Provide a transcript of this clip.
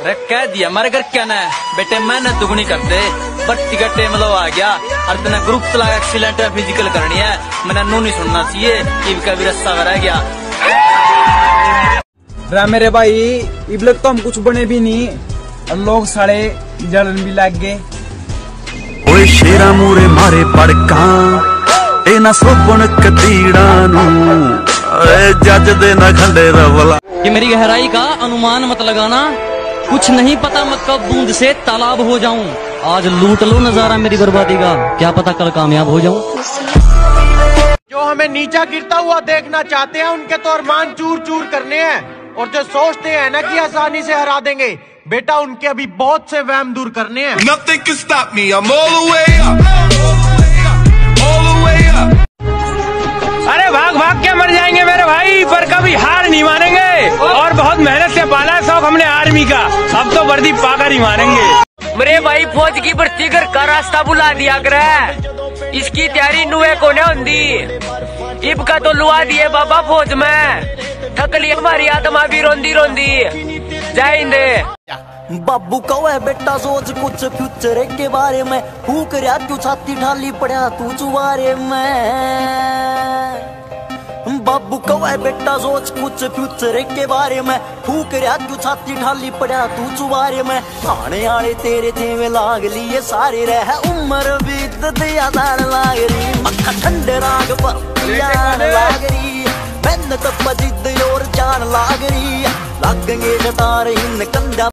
अरे कह दिया मारे घर क्या ना? बेटे मेहनत दुगनी कर दे बट्टी का टेम लो आ गया। और तेने ग्रुप तलाक एक्सीलेंट फ़िज़िकल करनी है। मैंने नू नहीं सुनना चाहिए ये भी रस्ता रस्सा गया। रे मेरे भाई इब लग तो हम कुछ बने भी नहीं। और लोग साले जलन भी लग गए। ओए शेरा मूरे मारे पड़का ए ना सोपन कतीड़ा नू। ए जज दे ना खंडे रवला। ये मेरी गहराई का अनुमान मत लगाना। कुछ नहीं पता मैं कब बूंद से तालाब हो जाऊँ। आज लूट लो नज़ारा मेरी बर्बादी का। क्या पता कल कामयाब हो जाऊँ। जो हमें नीचा गिरता हुआ देखना चाहते हैं उनके तो अरमान चूर चूर करने हैं। और जो सोचते हैं ना कि आसानी से हरा देंगे बेटा उनके अभी बहुत से वहम दूर करने हैं. अरे भाग भाग के मर जाएँगे मेरे भाई पर कभी हार नहीं मानेंगे। और बहुत मेहनत से पाला शौक हमने आर्मी का। अब तो वर्दी पाकर ही मारेंगे। मेरे भाई फौज की भर्ती कर का रास्ता बुला दिया कर इसकी तैयारी नुए को ने होंगी इब का तो लुआ दिए बाबा फौज में। थकली हमारी आत्मा भी रोंदी रोंदी। जय हिंद। बाबू कहो बेटा सोच कुछ फ्यूचर के बारे में। फूक रहा तू छाती ढाली पड़ा तू चुबारे में। बाबू कहो बेटा सोच कुछ फ्यूचर के बारे में। फूक रहा तू छाती ढाली पड़ा तू चुबारे में? आने आने तेरे जेवे लाग लिए सारे रह उम्र बीत दिया दान लाग रही। मक्खा ठंडे राग पर जान लाग रही मेहनत पर जिद और जान लाग रही। लगेंगे तारे इन कंधा